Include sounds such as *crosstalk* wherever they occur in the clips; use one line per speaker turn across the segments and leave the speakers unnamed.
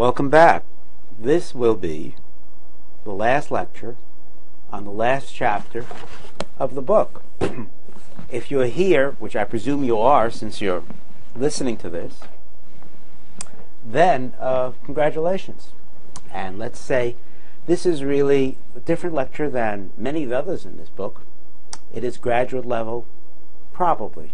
Welcome back. This will be the last lecture on the last chapter of the book. *clears throat* if you're here, which I presume you are since you're listening to this, then uh, congratulations. And let's say this is really a different lecture than many of the others in this book. It is graduate level, probably.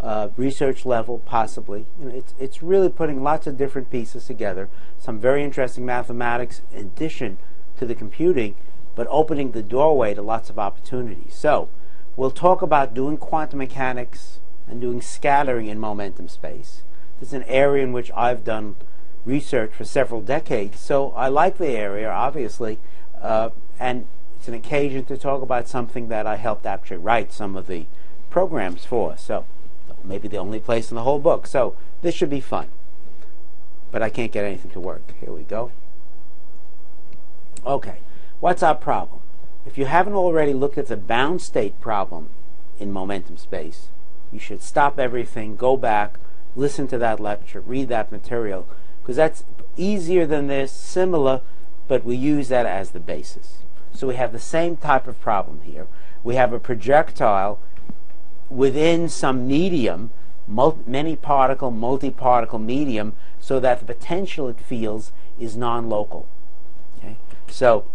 Uh, research level, possibly. You know, it's, it's really putting lots of different pieces together. Some very interesting mathematics in addition to the computing, but opening the doorway to lots of opportunities. So, we'll talk about doing quantum mechanics and doing scattering in momentum space. This is an area in which I've done research for several decades, so I like the area, obviously, uh, and it's an occasion to talk about something that I helped actually write some of the programs for. So, maybe the only place in the whole book. So, this should be fun. But I can't get anything to work. Here we go. Okay, what's our problem? If you haven't already looked at the bound state problem in momentum space, you should stop everything, go back, listen to that lecture, read that material, because that's easier than this, similar, but we use that as the basis. So we have the same type of problem here. We have a projectile within some medium, many particle, multi particle medium, so that the potential it feels is non local. Okay? So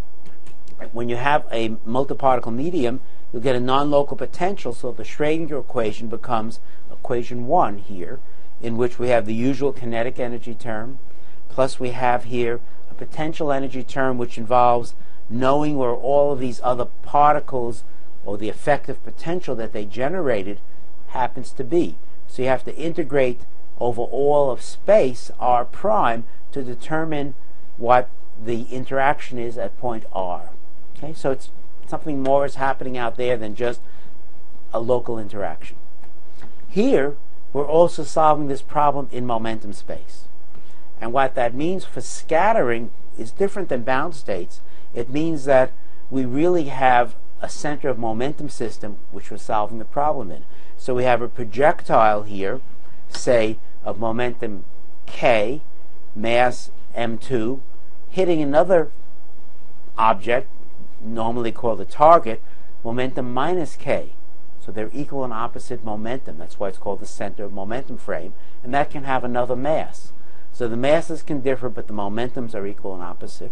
when you have a multi particle medium, you'll get a non local potential, so the Schrodinger equation becomes equation 1 here in which we have the usual kinetic energy term, plus we have here a potential energy term which involves knowing where all of these other particles or the effective potential that they generated happens to be. So you have to integrate over all of space r prime to determine what the interaction is at point r. Okay, so it's something more is happening out there than just a local interaction. Here, we're also solving this problem in momentum space. And what that means for scattering is different than bound states. It means that we really have a center of momentum system which we're solving the problem in. So we have a projectile here, say, of momentum k, mass m2, hitting another object, normally called a target, momentum minus k. So they're equal and opposite momentum. That's why it's called the center of momentum frame. And that can have another mass. So the masses can differ, but the momentums are equal and opposite.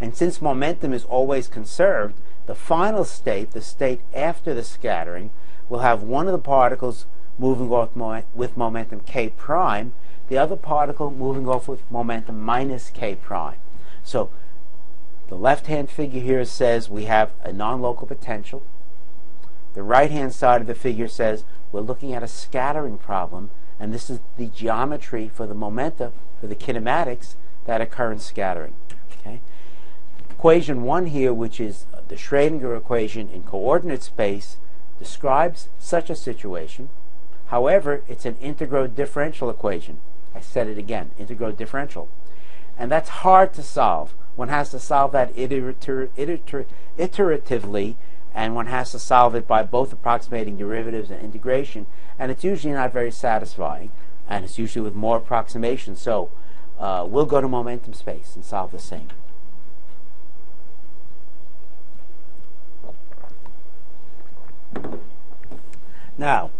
And since momentum is always conserved, the final state, the state after the scattering, will have one of the particles moving off mo with momentum k prime, the other particle moving off with momentum minus k prime. So the left-hand figure here says we have a non-local potential the right-hand side of the figure says we're looking at a scattering problem, and this is the geometry for the momenta, for the kinematics that occur in scattering. Okay? Equation 1 here, which is the Schrodinger equation in coordinate space, describes such a situation. However, it's an integral differential equation. I said it again, integral differential. And that's hard to solve. One has to solve that iteratively and one has to solve it by both approximating derivatives and integration, and it's usually not very satisfying, and it's usually with more approximation. So uh, we'll go to momentum space and solve the same. Now,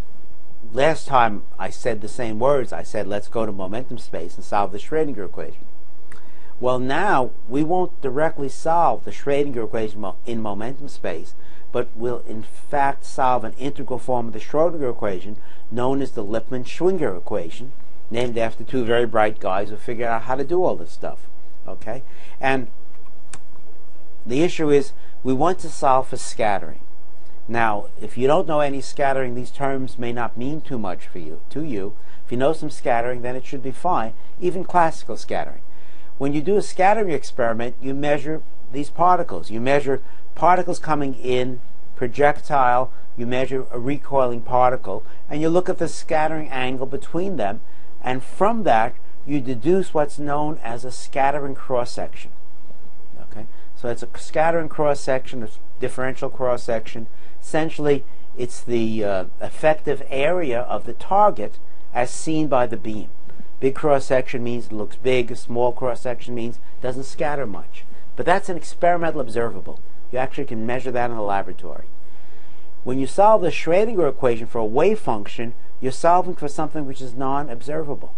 last time I said the same words. I said, let's go to momentum space and solve the Schrodinger equation. Well, now we won't directly solve the Schrodinger equation in momentum space, but will in fact solve an integral form of the Schrodinger equation known as the Lippmann-Schwinger equation, named after two very bright guys who figured out how to do all this stuff. Okay? And the issue is we want to solve for scattering. Now, if you don't know any scattering, these terms may not mean too much for you to you. If you know some scattering, then it should be fine, even classical scattering. When you do a scattering experiment, you measure these particles. You measure particles coming in, projectile, you measure a recoiling particle, and you look at the scattering angle between them, and from that you deduce what's known as a scattering cross-section. Okay? So it's a scattering cross-section, a differential cross-section. Essentially, it's the uh, effective area of the target as seen by the beam. Big cross section means it looks big. Small cross section means it doesn't scatter much. But that's an experimental observable. You actually can measure that in the laboratory. When you solve the Schrodinger equation for a wave function, you're solving for something which is non-observable.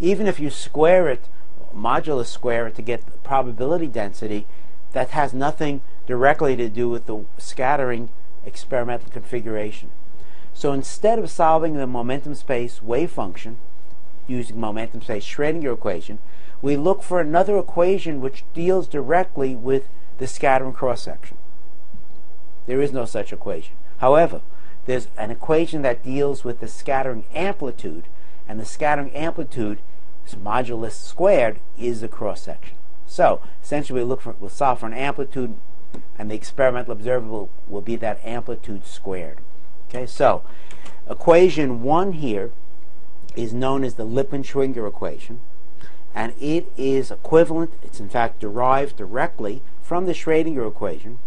Even if you square it, modulus square it to get probability density, that has nothing directly to do with the scattering experimental configuration. So instead of solving the momentum space wave function using momentum space Schrodinger equation, we look for another equation which deals directly with the scattering cross section. There is no such equation. However, there's an equation that deals with the scattering amplitude, and the scattering amplitude modulus squared is the cross section. So essentially, we look for we'll solve for an amplitude, and the experimental observable will be that amplitude squared. Okay, so equation one here is known as the Lippmann-Schwinger equation, and it is equivalent. It's in fact derived directly from the Schrodinger equation,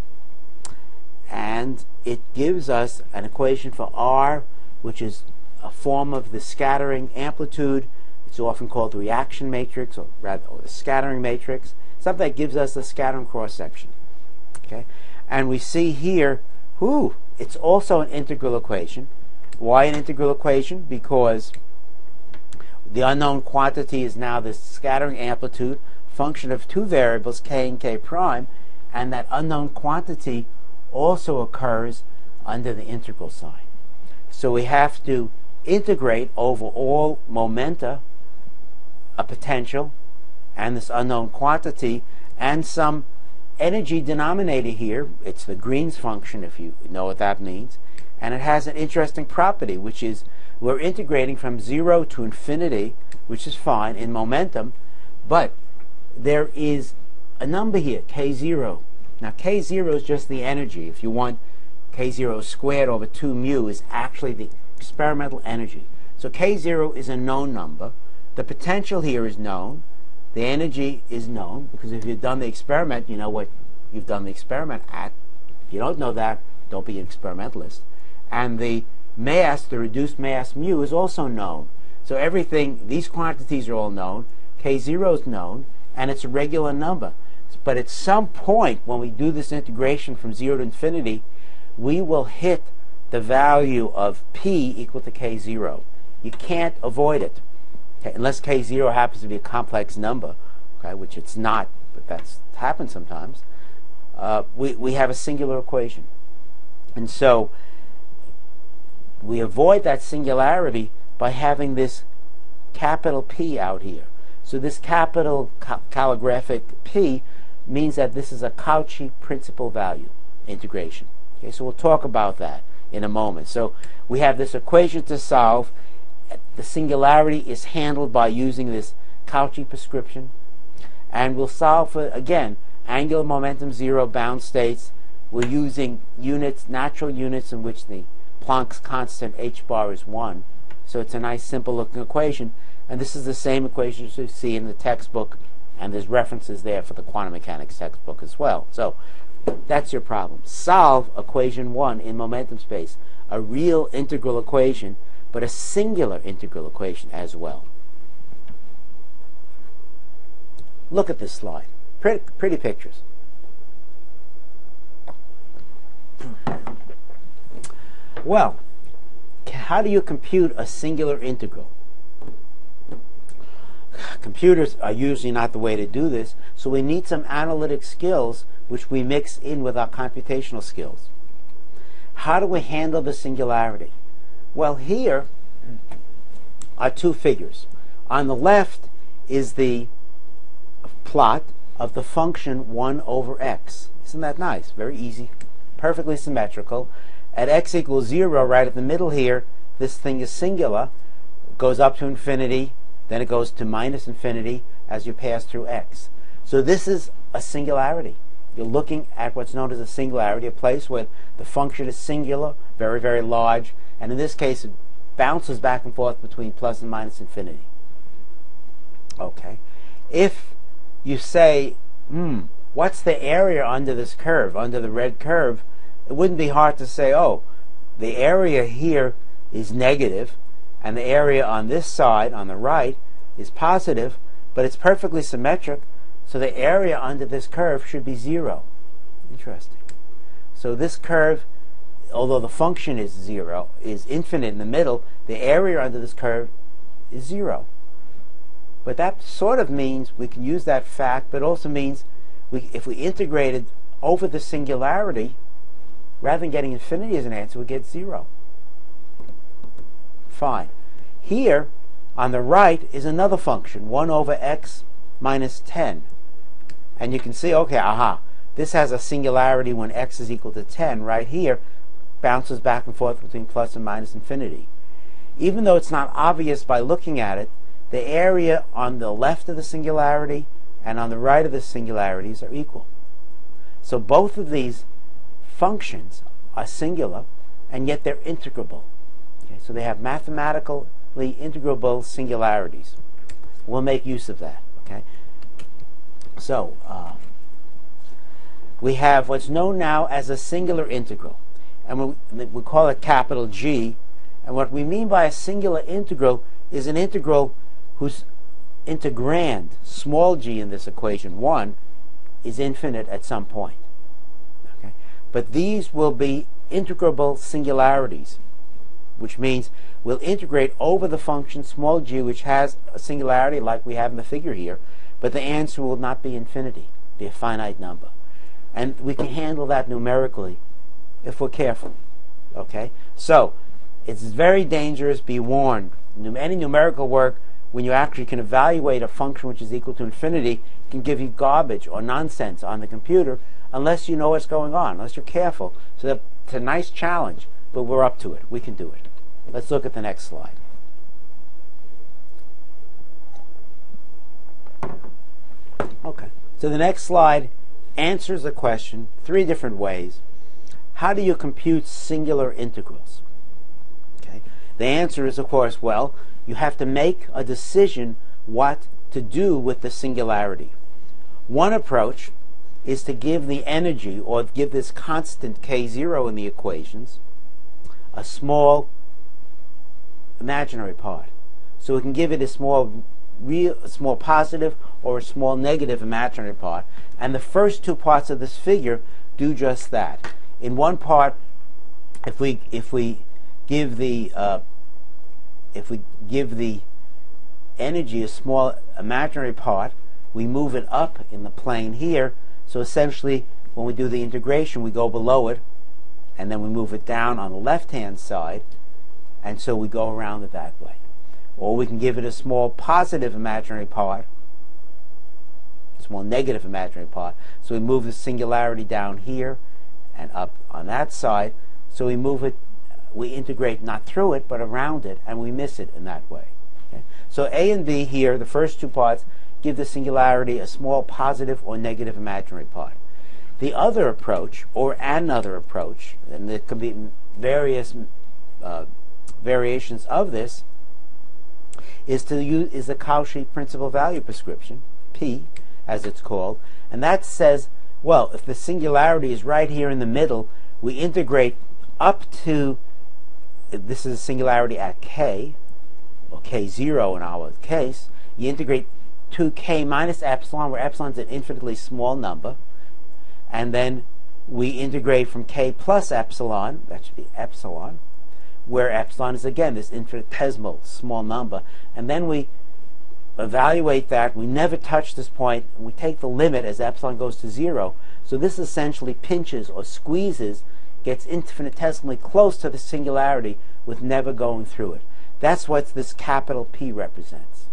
and it gives us an equation for R, which is a form of the scattering amplitude it's often called the reaction matrix, or rather, or the scattering matrix, something that gives us the scattering cross section. Okay, and we see here, whoo, it's also an integral equation. Why an integral equation? Because the unknown quantity is now the scattering amplitude function of two variables, k and k prime, and that unknown quantity also occurs under the integral sign. So we have to integrate over all momenta a potential and this unknown quantity and some energy denominator here. It's the Green's function, if you know what that means. And it has an interesting property, which is we're integrating from zero to infinity, which is fine in momentum, but there is a number here, k0. Now, k0 is just the energy. If you want k0 squared over 2 mu is actually the experimental energy. So k0 is a known number. The potential here is known. The energy is known because if you've done the experiment, you know what you've done the experiment at. If you don't know that, don't be an experimentalist. And the mass, the reduced mass mu, is also known. So everything, these quantities are all known. K0 is known, and it's a regular number. But at some point, when we do this integration from 0 to infinity, we will hit the value of p equal to k0. You can't avoid it. Okay, unless k0 happens to be a complex number, okay, which it's not, but that's happens sometimes, uh, we, we have a singular equation. And so we avoid that singularity by having this capital P out here. So this capital cal calligraphic P means that this is a Cauchy principal value integration. Okay, so we'll talk about that in a moment. So we have this equation to solve, the singularity is handled by using this Cauchy prescription. And we'll solve for, again, angular momentum zero bound states. We're using units, natural units in which the Planck's constant h bar is 1. So it's a nice simple looking equation. And this is the same equation you see in the textbook, and there's references there for the quantum mechanics textbook as well. So that's your problem. Solve equation 1 in momentum space, a real integral equation but a singular integral equation as well. Look at this slide. Pretty, pretty pictures. Well, how do you compute a singular integral? Computers are usually not the way to do this, so we need some analytic skills which we mix in with our computational skills. How do we handle the singularity? Well, here are two figures. On the left is the plot of the function 1 over x. Isn't that nice? Very easy, perfectly symmetrical. At x equals 0, right at the middle here, this thing is singular. Goes up to infinity, then it goes to minus infinity as you pass through x. So this is a singularity. You're looking at what's known as a singularity, a place where the function is singular, very, very large, and in this case, it bounces back and forth between plus and minus infinity. Okay. If you say, hmm, what's the area under this curve, under the red curve, it wouldn't be hard to say, oh, the area here is negative, and the area on this side, on the right, is positive, but it's perfectly symmetric, so the area under this curve should be zero. Interesting. So this curve, although the function is zero, is infinite in the middle, the area under this curve is zero. But that sort of means we can use that fact, but also means we, if we integrated over the singularity, rather than getting infinity as an answer, we get zero. Fine. Here, on the right, is another function, 1 over x minus 10. And you can see, okay, aha, this has a singularity when x is equal to 10. Right here, bounces back and forth between plus and minus infinity. Even though it's not obvious by looking at it, the area on the left of the singularity and on the right of the singularities are equal. So both of these functions are singular, and yet they're integrable. Okay, so they have mathematically integrable singularities. We'll make use of that. Okay. So uh, we have what's known now as a singular integral, and we, we call it capital G. And what we mean by a singular integral is an integral whose integrand, small g in this equation, 1, is infinite at some point. Okay? But these will be integrable singularities, which means we'll integrate over the function small g, which has a singularity like we have in the figure here, but the answer will not be infinity, be a finite number. And we can handle that numerically if we're careful. Okay? So, it's very dangerous, be warned. Any numerical work when you actually can evaluate a function which is equal to infinity, can give you garbage or nonsense on the computer unless you know what's going on, unless you're careful. So that, it's a nice challenge, but we're up to it. We can do it. Let's look at the next slide. Okay. So the next slide answers the question three different ways. How do you compute singular integrals? Okay. The answer is, of course, well, you have to make a decision what to do with the singularity. One approach is to give the energy, or give this constant k0 in the equations, a small imaginary part. So we can give it a small real, a small positive or a small negative imaginary part. And the first two parts of this figure do just that. In one part, if we if we give the uh, if we give the energy a small imaginary part, we move it up in the plane here. So essentially, when we do the integration, we go below it, and then we move it down on the left-hand side, and so we go around it that way. Or we can give it a small positive imaginary part, a small negative imaginary part. So we move the singularity down here and up on that side. So we move it we integrate not through it, but around it, and we miss it in that way. Okay? So A and B here, the first two parts, give the singularity a small positive or negative imaginary part. The other approach, or another approach, and there could be various uh, variations of this, is to use is the Cauchy principal value prescription, P, as it's called, and that says, well, if the singularity is right here in the middle, we integrate up to this is a singularity at k, or k0 in our case, you integrate to k minus epsilon, where epsilon is an infinitely small number, and then we integrate from k plus epsilon, that should be epsilon, where epsilon is again this infinitesimal small number, and then we evaluate that. We never touch this point, we take the limit as epsilon goes to zero. So this essentially pinches or squeezes gets infinitesimally close to the singularity with never going through it. That's what this capital P represents.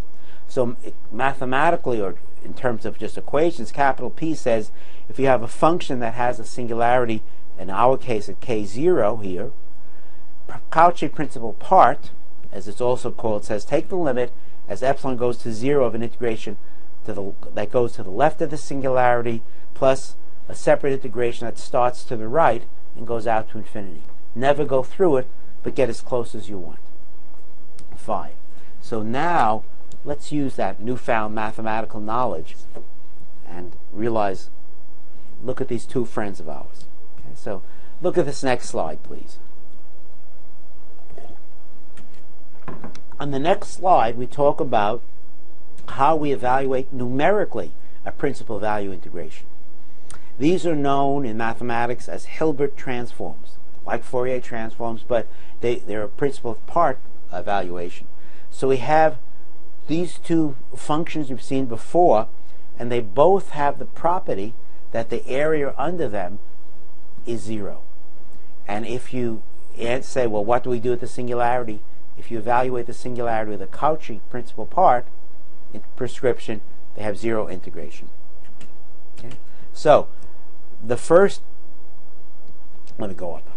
So mathematically, or in terms of just equations, capital P says if you have a function that has a singularity, in our case at k0 here, Cauchy principal part, as it's also called, says take the limit as epsilon goes to zero of an integration to the, that goes to the left of the singularity plus a separate integration that starts to the right and goes out to infinity. Never go through it, but get as close as you want. Fine. So now let's use that newfound mathematical knowledge and realize look at these two friends of ours. Okay, so look at this next slide, please. On the next slide, we talk about how we evaluate numerically a principal value integration. These are known in mathematics as Hilbert transforms, like Fourier transforms, but they, they're a principal part evaluation. So we have these two functions we've seen before, and they both have the property that the area under them is zero. And if you say, well, what do we do with the singularity? If you evaluate the singularity of the Cauchy principal part in prescription, they have zero integration. Okay? So, the first, let me go up.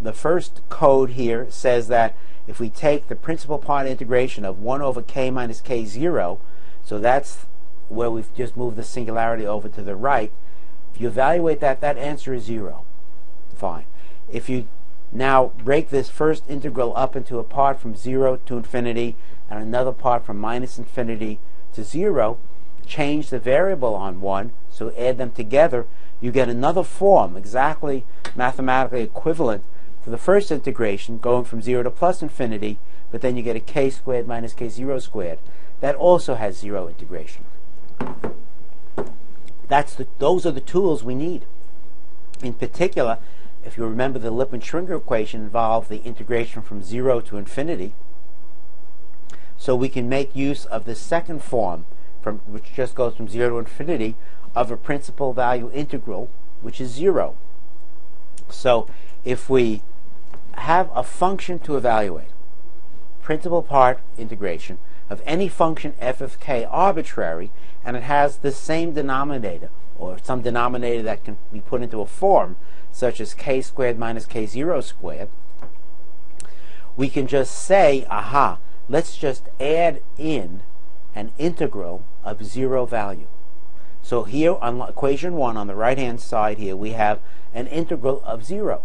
The first code here says that if we take the principal part integration of 1 over k minus k0, so that's where we've just moved the singularity over to the right, if you evaluate that, that answer is 0. Fine. If you now break this first integral up into a part from 0 to infinity and another part from minus infinity to 0, change the variable on 1, so add them together, you get another form exactly mathematically equivalent to the first integration going from 0 to plus infinity, but then you get a k squared minus k0 squared. That also has zero integration. That's the, those are the tools we need. In particular, if you remember the Lippmann-Schwinger equation involved the integration from 0 to infinity. So we can make use of the second form, from, which just goes from 0 to infinity, of a principal value integral, which is 0. So if we have a function to evaluate, principal part integration, of any function f of k arbitrary, and it has the same denominator, or some denominator that can be put into a form, such as k squared minus k0 squared, we can just say, aha, let's just add in an integral of zero value. So here on equation 1 on the right hand side here we have an integral of 0.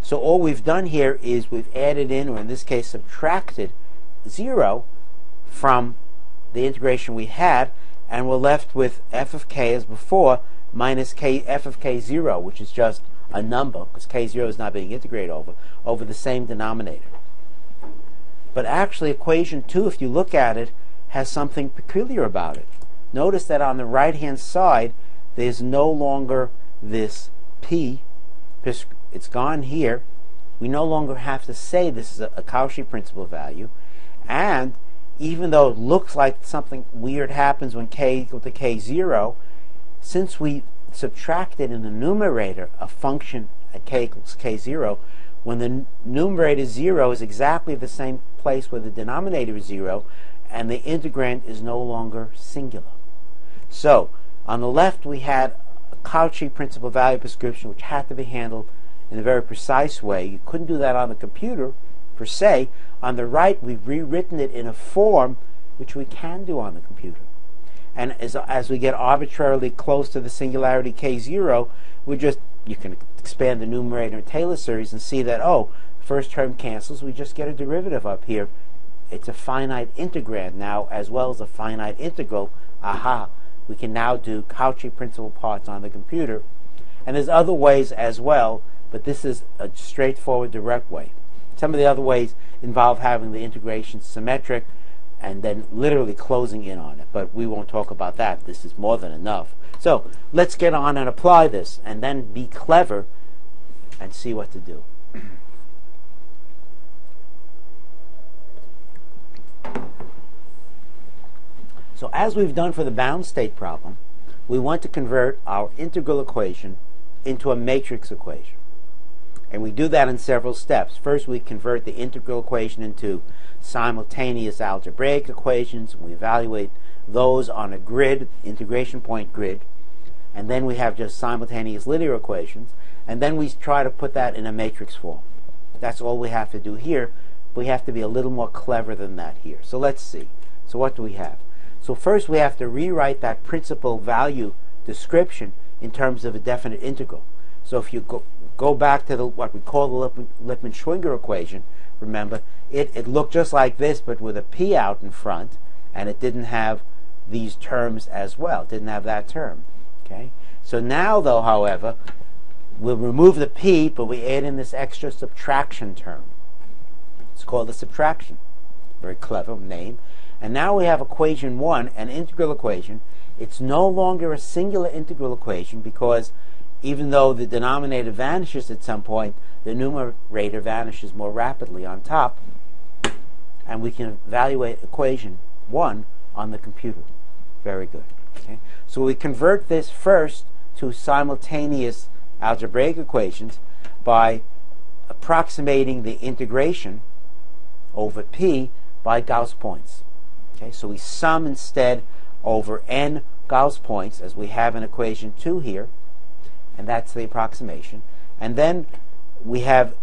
So all we've done here is we've added in, or in this case subtracted, 0 from the integration we had, and we're left with f of k as before minus k f of k0, which is just a number, because k0 is not being integrated over, over the same denominator. But actually, equation 2, if you look at it, has something peculiar about it. Notice that on the right-hand side, there's no longer this p. It's gone here. We no longer have to say this is a, Cauchy principal value. And even though it looks like something weird happens when k equal to k0, since we subtracted in the numerator a function at k equals k0, when the numerator 0 is exactly the same place where the denominator is 0, and the integrand is no longer singular. So, on the left we had a Cauchy principal value prescription which had to be handled in a very precise way. You couldn't do that on the computer, per se. On the right, we've rewritten it in a form which we can do on the computer. And as, as we get arbitrarily close to the singularity k0, we just, you can expand the numerator in Taylor series and see that, oh, first term cancels, we just get a derivative up here. It's a finite integrand now as well as a finite integral. Aha, we can now do Cauchy principal parts on the computer. And there's other ways as well, but this is a straightforward direct way. Some of the other ways involve having the integration symmetric and then literally closing in on it. But we won't talk about that. This is more than enough. So let's get on and apply this and then be clever and see what to do. So as we've done for the bound state problem, we want to convert our integral equation into a matrix equation. And we do that in several steps. First, we convert the integral equation into simultaneous algebraic equations. We evaluate those on a grid, integration point grid. And then we have just simultaneous linear equations. And then we try to put that in a matrix form. That's all we have to do here. We have to be a little more clever than that here. So let's see. So what do we have? So first we have to rewrite that principal value description in terms of a definite integral. So if you go, go back to the, what we call the Lippmann-Schwinger equation, remember, it, it looked just like this, but with a p out in front, and it didn't have these terms as well. It didn't have that term. Okay. So now, though, however, we'll remove the p, but we add in this extra subtraction term. It's called a subtraction. Very clever name. And now we have equation 1, an integral equation. It's no longer a singular integral equation because even though the denominator vanishes at some point, the numerator vanishes more rapidly on top. And we can evaluate equation 1 on the computer. Very good. Okay? So we convert this first to simultaneous algebraic equations by approximating the integration over p by Gauss points. Okay, so we sum instead over n Gauss points as we have in equation 2 here, and that's the approximation. And then we have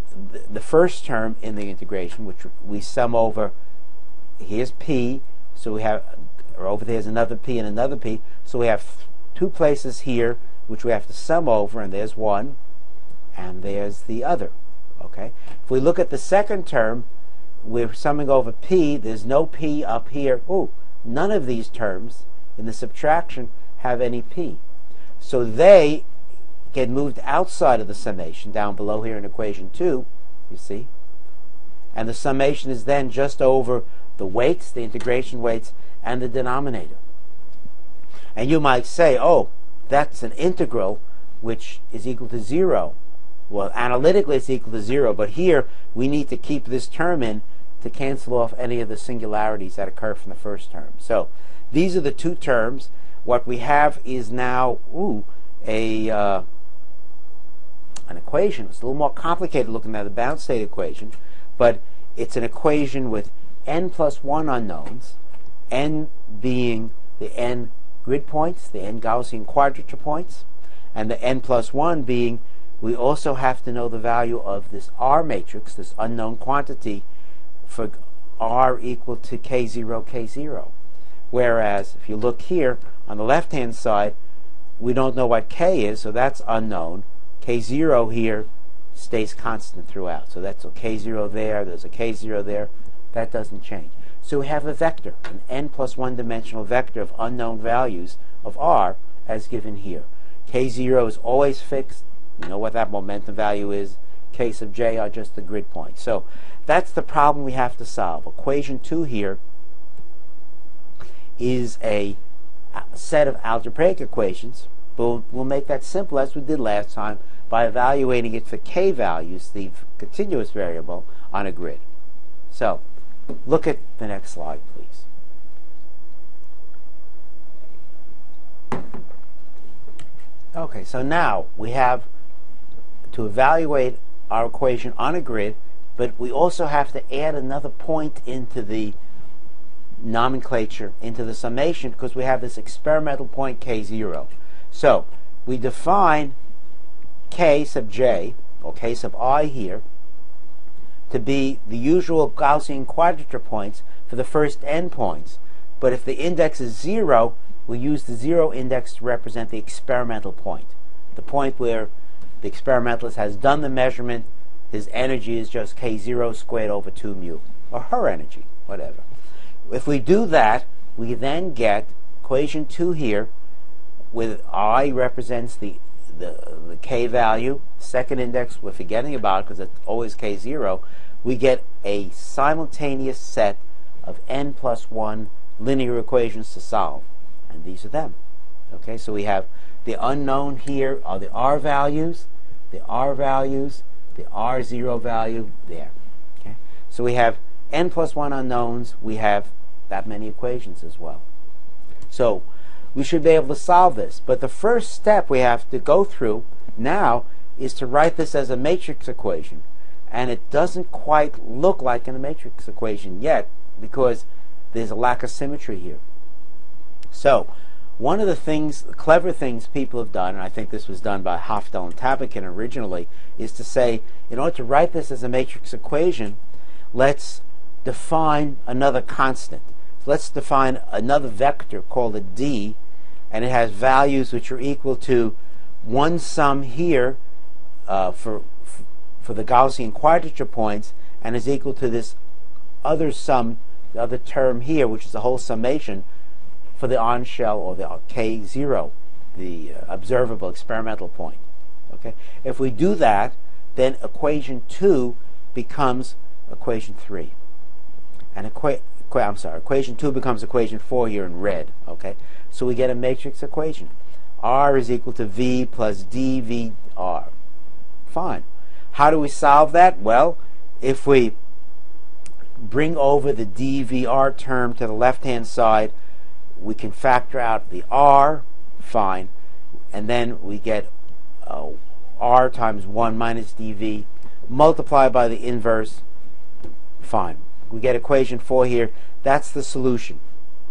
the first term in the integration, which we sum over, here's p, so we have, or over there's another p and another p, so we have two places here which we have to sum over, and there's one, and there's the other. Okay. If we look at the second term, we're summing over p. There's no p up here. Oh, none of these terms in the subtraction have any p. So they get moved outside of the summation, down below here in equation 2, you see. And the summation is then just over the weights, the integration weights, and the denominator. And you might say, oh, that's an integral which is equal to 0. Well, analytically it's equal to 0, but here we need to keep this term in to cancel off any of the singularities that occur from the first term. So these are the two terms. What we have is now ooh, a uh, an equation. It's a little more complicated looking at the bound state equation, but it's an equation with n plus 1 unknowns, n being the n grid points, the n Gaussian quadrature points, and the n plus 1 being we also have to know the value of this R matrix, this unknown quantity, for R equal to K0, K0. Whereas, if you look here, on the left-hand side, we don't know what K is, so that's unknown. K0 here stays constant throughout. So that's a K0 there, there's a K0 there. That doesn't change. So we have a vector, an n plus one dimensional vector of unknown values of r as given here. K0 is always fixed. You know what that momentum value is. K sub j are just the grid points. So that's the problem we have to solve. Equation 2 here is a set of algebraic equations, but we'll, we'll make that simple as we did last time by evaluating it for k values, the continuous variable, on a grid. So Look at the next slide, please. Okay, so now we have to evaluate our equation on a grid, but we also have to add another point into the nomenclature, into the summation, because we have this experimental point k0. So we define k sub j, or k sub i here, to be the usual Gaussian quadrature points for the first n points. But if the index is 0, we use the 0 index to represent the experimental point. The point where the experimentalist has done the measurement, his energy is just k0 squared over 2 mu, or her energy, whatever. If we do that, we then get equation 2 here, with i represents the the, the k value, second index we're forgetting about because it's always k0, we get a simultaneous set of n plus 1 linear equations to solve. And these are them. Okay, so we have the unknown here are the r values, the r values, the r0 value there. Okay, so we have n plus 1 unknowns, we have that many equations as well. So we should be able to solve this. But the first step we have to go through now is to write this as a matrix equation. And it doesn't quite look like a matrix equation yet because there's a lack of symmetry here. So, one of the things, clever things people have done, and I think this was done by Haftel and Tabakin originally, is to say, in order to write this as a matrix equation, let's define another constant. Let's define another vector called a d and it has values which are equal to one sum here uh, for for the Gaussian quadrature points and is equal to this other sum, the other term here, which is the whole summation for the on shell or the k0, the uh, observable experimental point. Okay, if we do that, then equation two becomes equation three, and equa I'm sorry, equation 2 becomes equation 4 here in red, okay? So we get a matrix equation. R is equal to V plus dVr. Fine. How do we solve that? Well, if we bring over the dVr term to the left-hand side, we can factor out the R, fine, and then we get uh, R times 1 minus dV, multiplied by the inverse, fine. We get equation 4 here. That's the solution.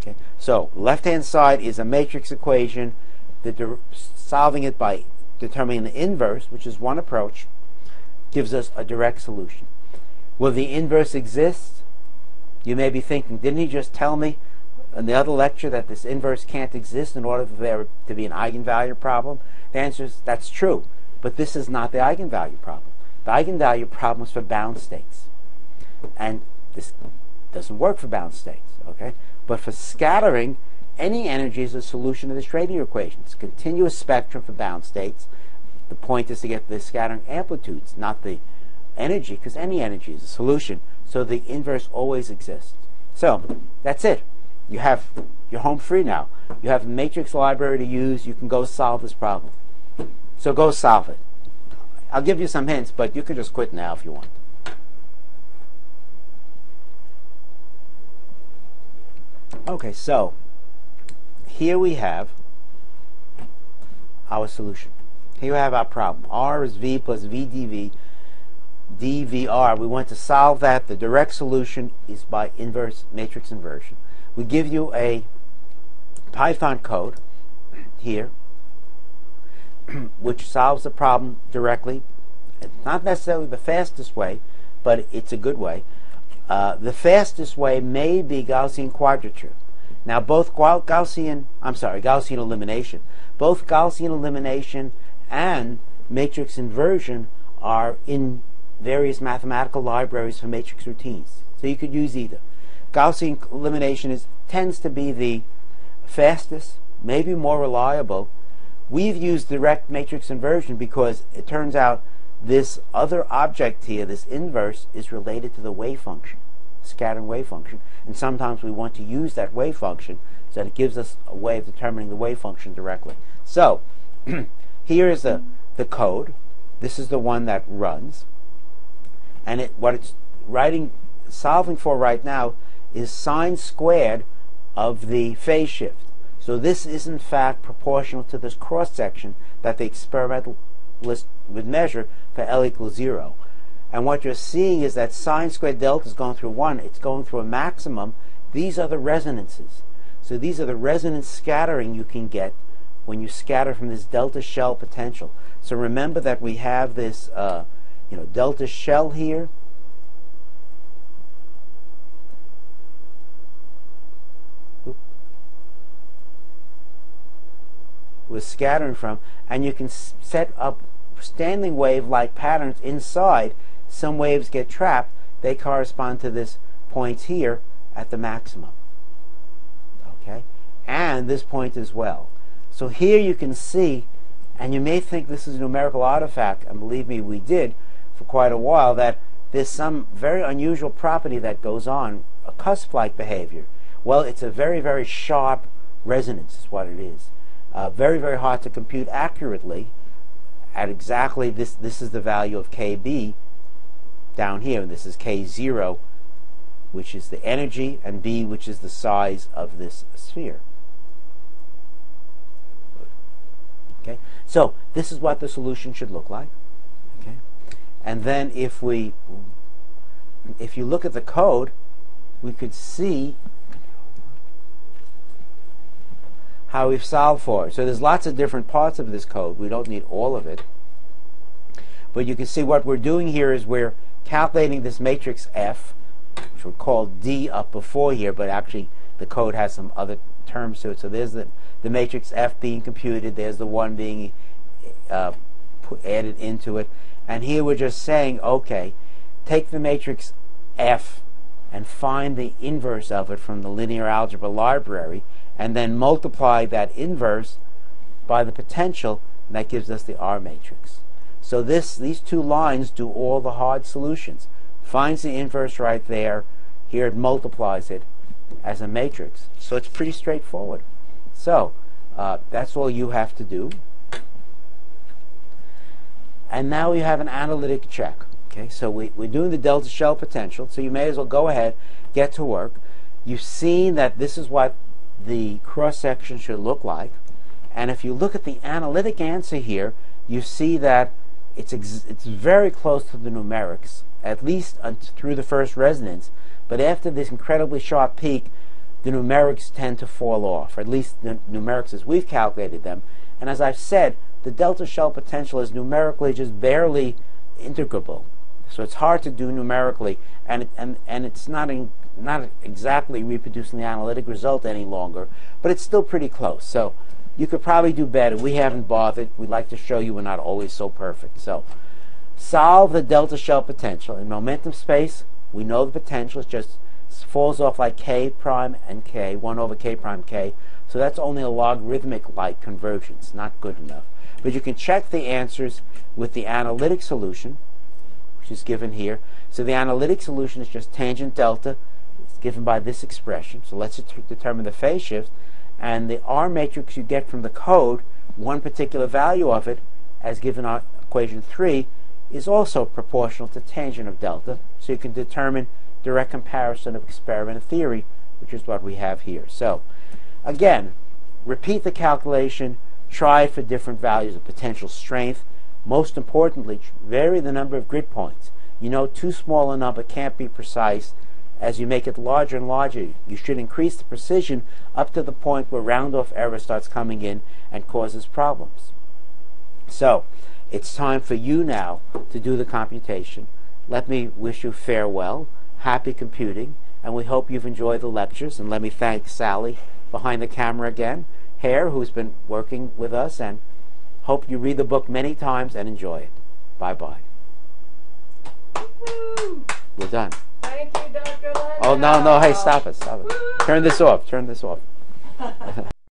Okay. So left-hand side is a matrix equation. The solving it by determining the inverse, which is one approach, gives us a direct solution. Will the inverse exist? You may be thinking, didn't he just tell me in the other lecture that this inverse can't exist in order for there to be an eigenvalue problem? The answer is that's true, but this is not the eigenvalue problem. The eigenvalue problem is for bound states. And this doesn't work for bound states, okay? But for scattering, any energy is a solution to the Schrodinger equation. It's a continuous spectrum for bound states. The point is to get the scattering amplitudes, not the energy, because any energy is a solution. So the inverse always exists. So that's it. You have you're home free now. You have a matrix library to use. You can go solve this problem. So go solve it. I'll give you some hints, but you can just quit now if you want. Okay, so here we have our solution. Here we have our problem. R is V plus V dV dVr. We want to solve that. The direct solution is by inverse matrix inversion. We give you a Python code here *clears throat* which solves the problem directly. It's not necessarily the fastest way, but it's a good way. Uh, the fastest way may be Gaussian quadrature. Now, both Gaussian, I'm sorry, Gaussian elimination, both Gaussian elimination and matrix inversion are in various mathematical libraries for matrix routines. So you could use either. Gaussian elimination is, tends to be the fastest, maybe more reliable. We've used direct matrix inversion because it turns out this other object here, this inverse, is related to the wave function, scattering wave function. And sometimes we want to use that wave function so that it gives us a way of determining the wave function directly. So *clears throat* here is the, the code. This is the one that runs and it, what it's writing, solving for right now is sine squared of the phase shift. So this is in fact proportional to this cross section that the experimentalist would measure for L equals zero. And what you're seeing is that sine squared delta is going through one, it's going through a maximum. These are the resonances. So these are the resonance scattering you can get when you scatter from this delta shell potential. So remember that we have this uh, you know, delta shell here. Was scattering from, and you can set up standing wave-like patterns inside. Some waves get trapped. They correspond to this point here at the maximum. Okay? And this point as well. So here you can see, and you may think this is a numerical artifact, and believe me, we did, for quite a while that there's some very unusual property that goes on, a cusp-like behavior. Well, it's a very, very sharp resonance is what it is. Uh, very, very hard to compute accurately at exactly this, this is the value of KB down here, and this is K0, which is the energy, and B, which is the size of this sphere. Okay, so this is what the solution should look like. Okay, and then if we, if you look at the code, we could see how we've solved for it. So there's lots of different parts of this code. We don't need all of it. But you can see what we're doing here is we're calculating this matrix F, which we called D up before here, but actually the code has some other terms to it. So there's the, the matrix F being computed. There's the one being uh, added into it. And here we're just saying, okay, take the matrix F and find the inverse of it from the linear algebra library, and then multiply that inverse by the potential, and that gives us the R matrix. So this, these two lines do all the hard solutions. Finds the inverse right there. Here it multiplies it, as a matrix. So it's pretty straightforward. So uh, that's all you have to do. And now we have an analytic check. Okay, so we, we're doing the delta shell potential, so you may as well go ahead, get to work. You've seen that this is what the cross section should look like. And if you look at the analytic answer here, you see that it's, it's very close to the numerics, at least through the first resonance. But after this incredibly sharp peak, the numerics tend to fall off, or at least the numerics as we've calculated them. And as I've said, the delta shell potential is numerically just barely integrable. So it's hard to do numerically, and, and, and it's not, in, not exactly reproducing the analytic result any longer, but it's still pretty close. So you could probably do better. We haven't bothered. We'd like to show you we're not always so perfect. So solve the delta shell potential. In momentum space, we know the potential is just falls off like k prime and k, 1 over k prime k. So that's only a logarithmic-like convergence, not good enough. But you can check the answers with the analytic solution, which is given here. So the analytic solution is just tangent delta. Given by this expression. So let's determine the phase shift. And the R matrix you get from the code, one particular value of it, as given on equation 3, is also proportional to tangent of delta. So you can determine direct comparison of experiment and theory, which is what we have here. So again, repeat the calculation, try for different values of potential strength. Most importantly, vary the number of grid points. You know too small a number can't be precise, as you make it larger and larger, you should increase the precision up to the point where round-off error starts coming in and causes problems. So, it's time for you now to do the computation. Let me wish you farewell, happy computing, and we hope you've enjoyed the lectures. And let me thank Sally behind the camera again, Hare, who's been working with us, and hope you read the book many times and enjoy it. Bye-bye. We're done.
Thank you, Dr. Leonard.
Oh, no, no, hey, stop it, stop it. Turn this off, turn this off. *laughs*